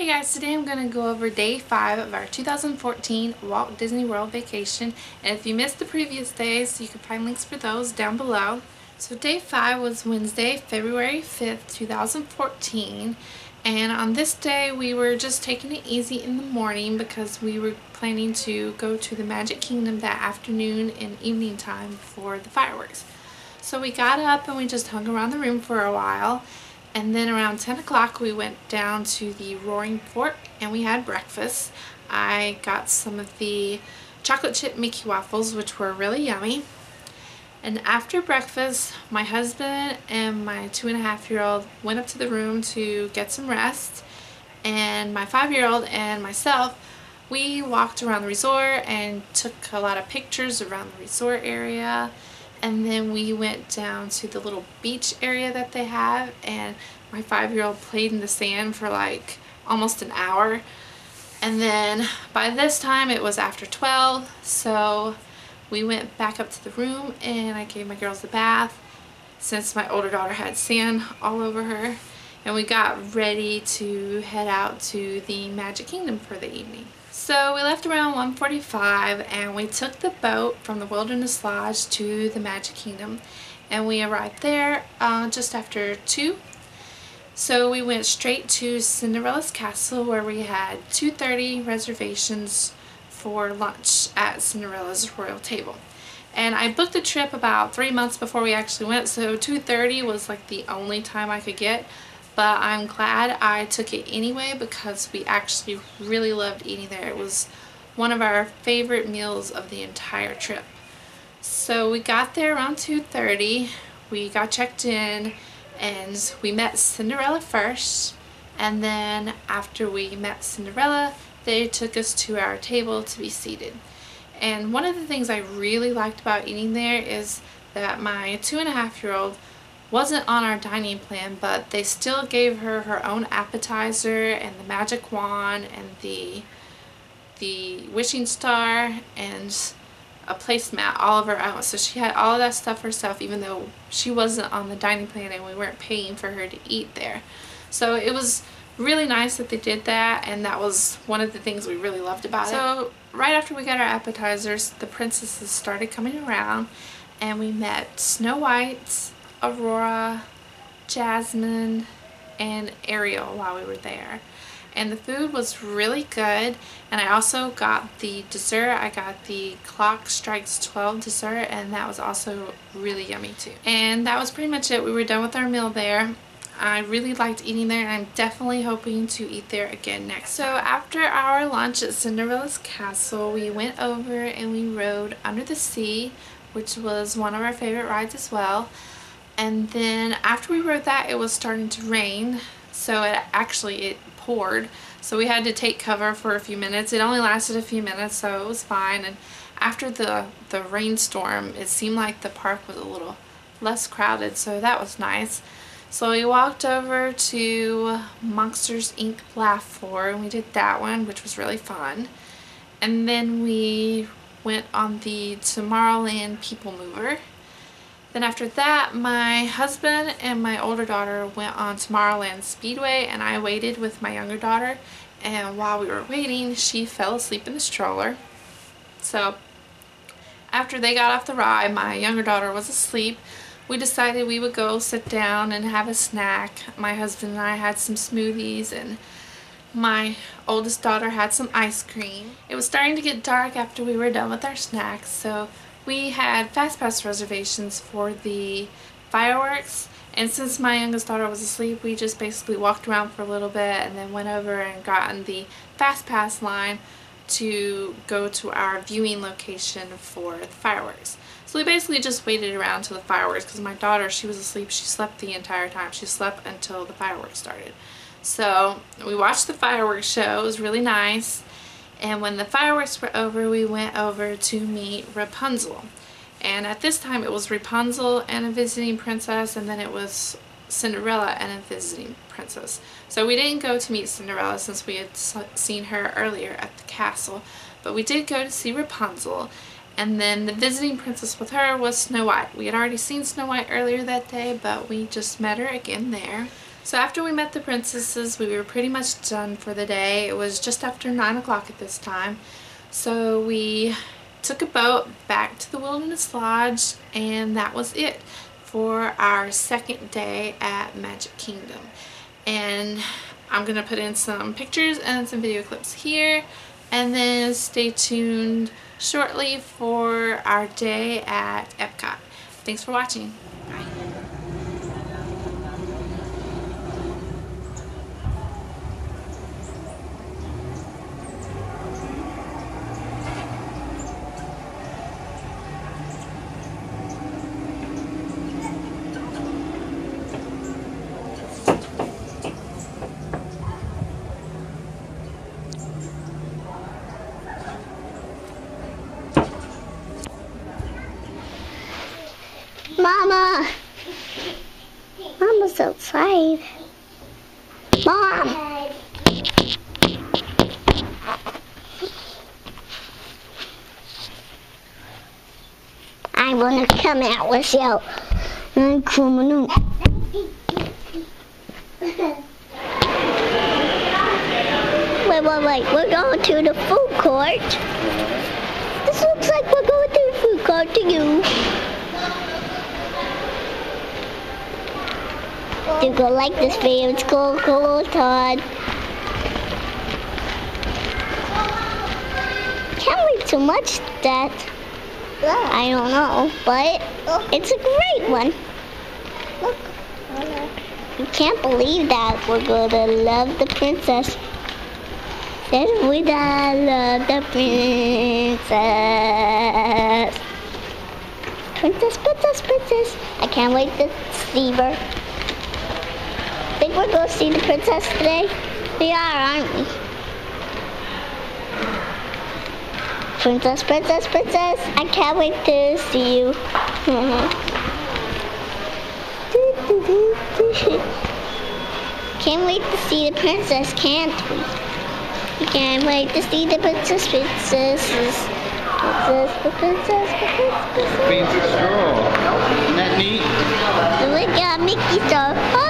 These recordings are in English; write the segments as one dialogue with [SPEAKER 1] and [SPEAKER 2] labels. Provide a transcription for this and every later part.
[SPEAKER 1] Hey guys, today I'm going to go over day 5 of our 2014 Walt Disney World vacation. And if you missed the previous days, you can find links for those down below. So day 5 was Wednesday, February 5th, 2014. And on this day, we were just taking it easy in the morning because we were planning to go to the Magic Kingdom that afternoon and evening time for the fireworks. So we got up and we just hung around the room for a while and then around 10 o'clock we went down to the Roaring Fork and we had breakfast. I got some of the chocolate chip Mickey waffles which were really yummy. And after breakfast, my husband and my two and a half year old went up to the room to get some rest. And my five year old and myself, we walked around the resort and took a lot of pictures around the resort area and then we went down to the little beach area that they have and my five-year-old played in the sand for like almost an hour and then by this time it was after 12 so we went back up to the room and I gave my girls a bath since my older daughter had sand all over her and we got ready to head out to the Magic Kingdom for the evening. So we left around 1.45 and we took the boat from the Wilderness Lodge to the Magic Kingdom and we arrived there uh, just after 2. So we went straight to Cinderella's Castle where we had 2.30 reservations for lunch at Cinderella's Royal Table. And I booked the trip about three months before we actually went so 2.30 was like the only time I could get but I'm glad I took it anyway because we actually really loved eating there. It was one of our favorite meals of the entire trip. So we got there around 2.30, we got checked in and we met Cinderella first and then after we met Cinderella they took us to our table to be seated. And one of the things I really liked about eating there is that my two and a half year old wasn't on our dining plan, but they still gave her her own appetizer and the magic wand and the the wishing star and a placemat all of her own. So she had all of that stuff herself even though she wasn't on the dining plan and we weren't paying for her to eat there. So it was really nice that they did that and that was one of the things we really loved about so, it. So right after we got our appetizers, the princesses started coming around and we met Snow White, Aurora, Jasmine, and Ariel while we were there. And the food was really good. And I also got the dessert. I got the Clock Strikes 12 dessert and that was also really yummy too. And that was pretty much it. We were done with our meal there. I really liked eating there and I'm definitely hoping to eat there again next. So after our lunch at Cinderella's Castle, we went over and we rode Under the Sea, which was one of our favorite rides as well and then after we wrote that it was starting to rain. So it actually it poured. So we had to take cover for a few minutes. It only lasted a few minutes so it was fine. And after the the rainstorm it seemed like the park was a little less crowded so that was nice. So we walked over to Monsters Inc. Laugh Floor and we did that one which was really fun. And then we went on the Tomorrowland People Mover then after that, my husband and my older daughter went on Tomorrowland Speedway and I waited with my younger daughter and while we were waiting, she fell asleep in the stroller. So after they got off the ride, my younger daughter was asleep. We decided we would go sit down and have a snack. My husband and I had some smoothies and my oldest daughter had some ice cream. It was starting to get dark after we were done with our snacks, so we had fast pass reservations for the fireworks and since my youngest daughter was asleep we just basically walked around for a little bit and then went over and got in the fast pass line to go to our viewing location for the fireworks. So we basically just waited around till the fireworks because my daughter, she was asleep. She slept the entire time. She slept until the fireworks started. So we watched the fireworks show. It was really nice. And when the fireworks were over, we went over to meet Rapunzel. And at this time, it was Rapunzel and a visiting princess, and then it was Cinderella and a visiting princess. So we didn't go to meet Cinderella since we had seen her earlier at the castle, but we did go to see Rapunzel. And then the visiting princess with her was Snow White. We had already seen Snow White earlier that day, but we just met her again there. So after we met the princesses, we were pretty much done for the day. It was just after 9 o'clock at this time. So we took a boat back to the Wilderness Lodge and that was it for our second day at Magic Kingdom. And I'm going to put in some pictures and some video clips here and then stay tuned shortly for our day at Epcot. Thanks for watching. Bye.
[SPEAKER 2] Mama! Mama's outside. Mom! I want to come out with you. I'm coming out. Wait, wait, wait. We're going to the food court. This looks like we're going to the food court to you. You go like this video, it's cool, cool, Todd. Can't wait too much that I don't know, but it's a great one. Look. You can't believe that we're gonna love the princess. Says we gonna love the princess. Princess, princess, princess. I can't wait to see her think we're going to see the princess today? We are, aren't we? Princess, princess, princess. I can't wait to see you. can't wait to see the princess, can't we? We can't wait to see the princess, princesses. Princess, princess, princess, princess.
[SPEAKER 3] Fancy straw. Isn't that neat?
[SPEAKER 2] Look at Mickey straw. Oh,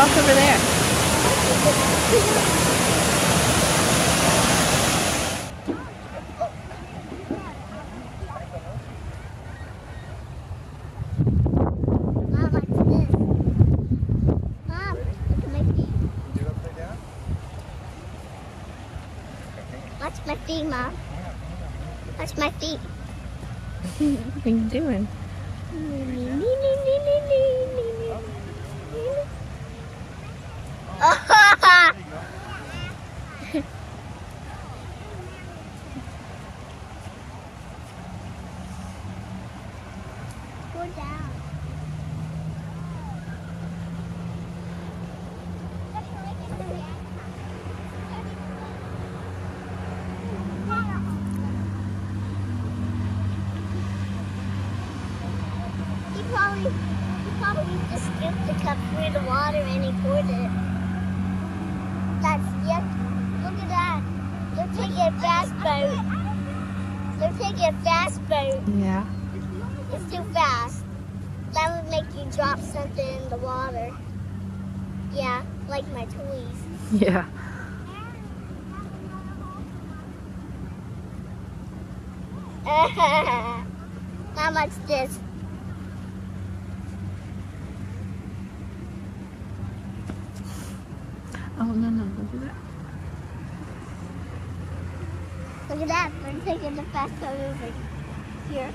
[SPEAKER 1] walk over there.
[SPEAKER 2] Watch my feet, Mom. Watch my feet.
[SPEAKER 1] what are you doing?
[SPEAKER 2] probably, he probably just scooped the cup through the water and he poured it. That's, yep. Look at that. They're taking a fast boat. Fast boat.
[SPEAKER 1] Yeah.
[SPEAKER 2] It's too fast. That would make you drop something in the water. Yeah, like my toys.
[SPEAKER 1] Yeah.
[SPEAKER 2] How much this?
[SPEAKER 1] Oh, no, no, don't do that.
[SPEAKER 2] Look at that. We're taking the fast car over here.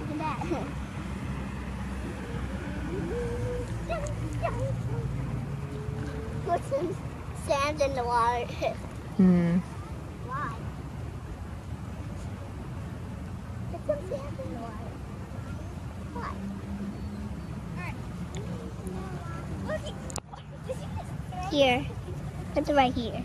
[SPEAKER 2] Look at that.
[SPEAKER 4] Put some sand in the water.
[SPEAKER 2] Hmm.
[SPEAKER 4] Put some sand in the water. Here. Put it right here.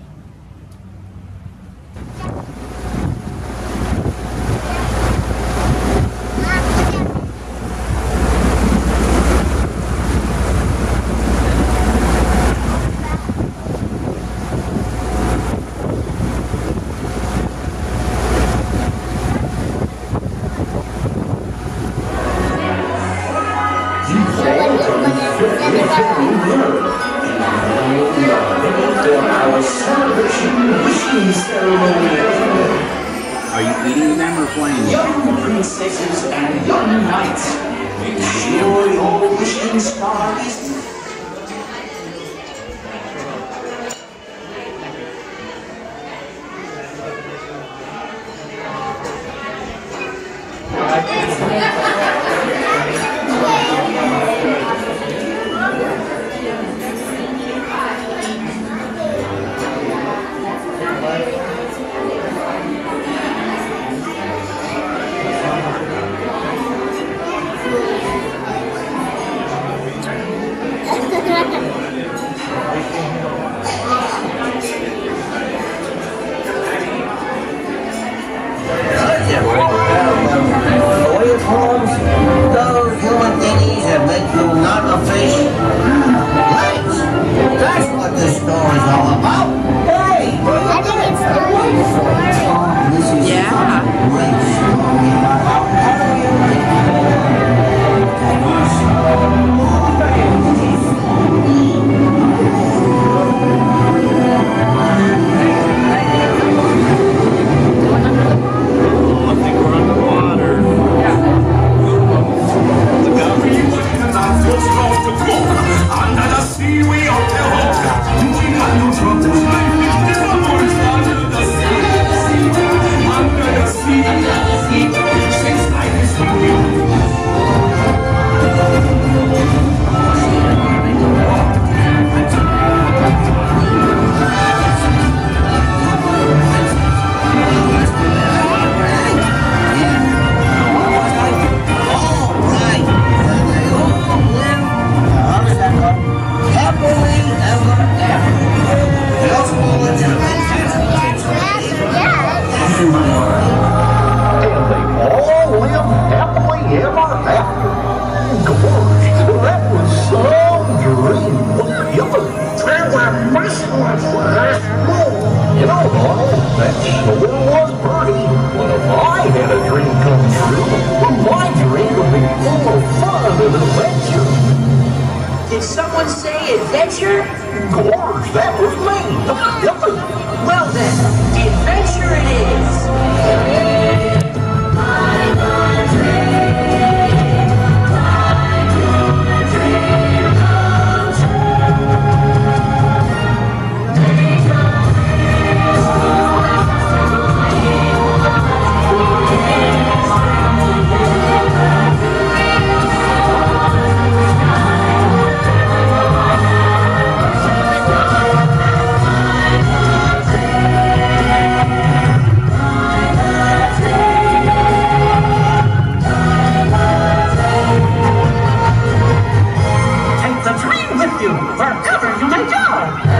[SPEAKER 5] Gorge. That
[SPEAKER 6] was me.
[SPEAKER 7] First, you may go.